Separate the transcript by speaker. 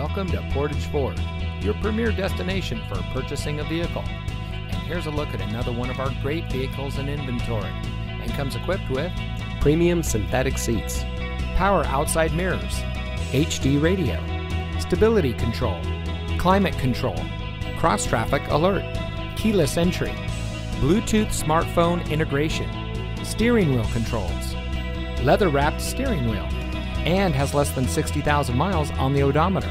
Speaker 1: Welcome to Portage Ford, your premier destination for purchasing a vehicle. And here's a look at another one of our great vehicles in inventory and comes equipped with premium synthetic seats, power outside mirrors, HD radio, stability control, climate control, cross traffic alert, keyless entry, Bluetooth smartphone integration, steering wheel controls, leather wrapped steering wheel, and has less than 60,000 miles on the odometer.